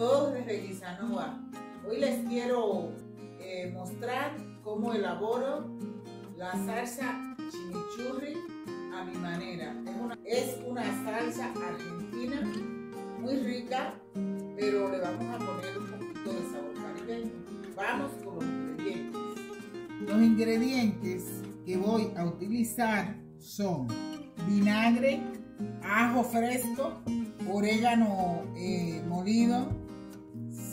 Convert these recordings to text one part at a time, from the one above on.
todos desde Guisanoa. Hoy les quiero eh, mostrar cómo elaboro la salsa chimichurri a mi manera. Es una, es una salsa argentina muy rica, pero le vamos a poner un poquito de sabor caribeño. Vamos con los ingredientes. Los ingredientes que voy a utilizar son vinagre, ajo fresco, orégano eh, molido,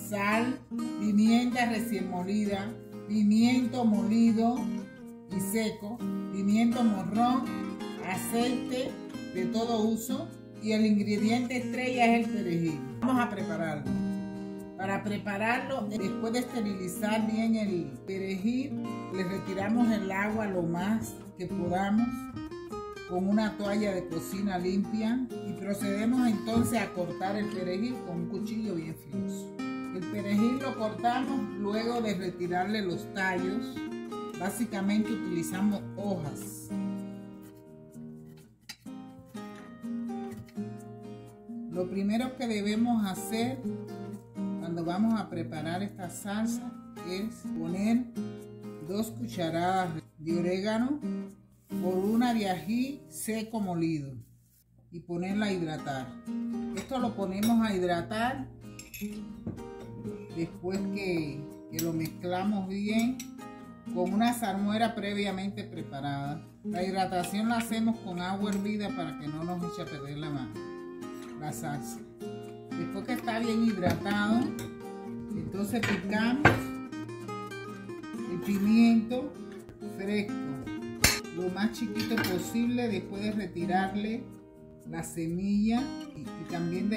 sal, pimienta recién molida, pimiento molido y seco, pimiento morrón, aceite de todo uso y el ingrediente estrella es el perejil. Vamos a prepararlo. Para prepararlo, después de esterilizar bien el perejil, le retiramos el agua lo más que podamos con una toalla de cocina limpia y procedemos entonces a cortar el perejil con un cuchillo bien filoso. El perejil lo cortamos luego de retirarle los tallos. Básicamente utilizamos hojas. Lo primero que debemos hacer cuando vamos a preparar esta salsa es poner dos cucharadas de orégano por una de ají seco molido y ponerla a hidratar. Esto lo ponemos a hidratar después que, lo mezclamos bien con una salmuera previamente preparada. La hidratación la hacemos con agua hervida para que no nos eche a perder la, la salsa. Después que está bien hidratado, entonces picamos el pimiento fresco lo más chiquito posible después de retirarle la semilla y, también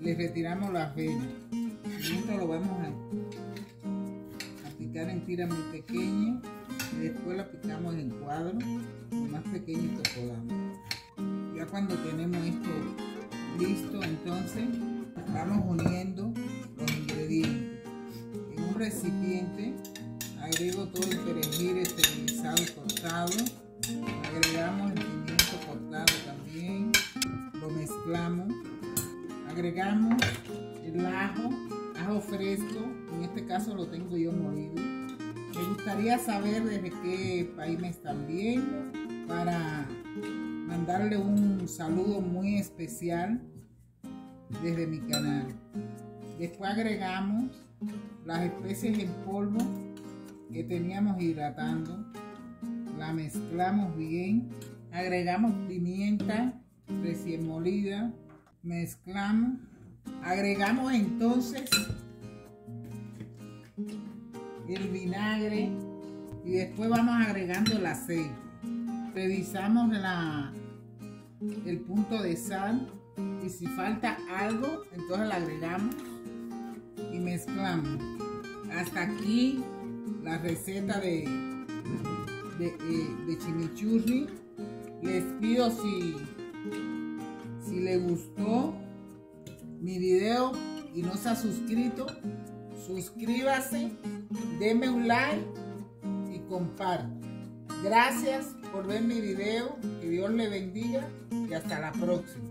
le retiramos las venas. Esto lo vamos a, a, picar en tiras muy pequeñas y después la picamos en cuadros lo más pequeño que podamos. Ya cuando tenemos esto listo, entonces vamos uniendo los ingredientes. En un recipiente agrego todo el perejil esterilizado y cortado agregamos el pimiento cortado también, lo mezclamos, agregamos el ajo, ajo fresco, en este caso lo tengo yo molido. Me gustaría saber desde qué país me están viendo para mandarle un saludo muy especial desde mi canal. Después agregamos las especies en polvo que teníamos hidratando la mezclamos bien, agregamos pimienta recién molida, mezclamos, agregamos entonces el vinagre y después vamos agregando el aceite. Revisamos la, el punto de sal y si falta algo, entonces la agregamos y mezclamos. Hasta aquí la receta de eh, de, chimichurri. Les pido si, si les gustó mi video y no se ha suscrito, suscríbase, denme un like y comparte. Gracias por ver mi video, que Dios le bendiga y hasta la próxima.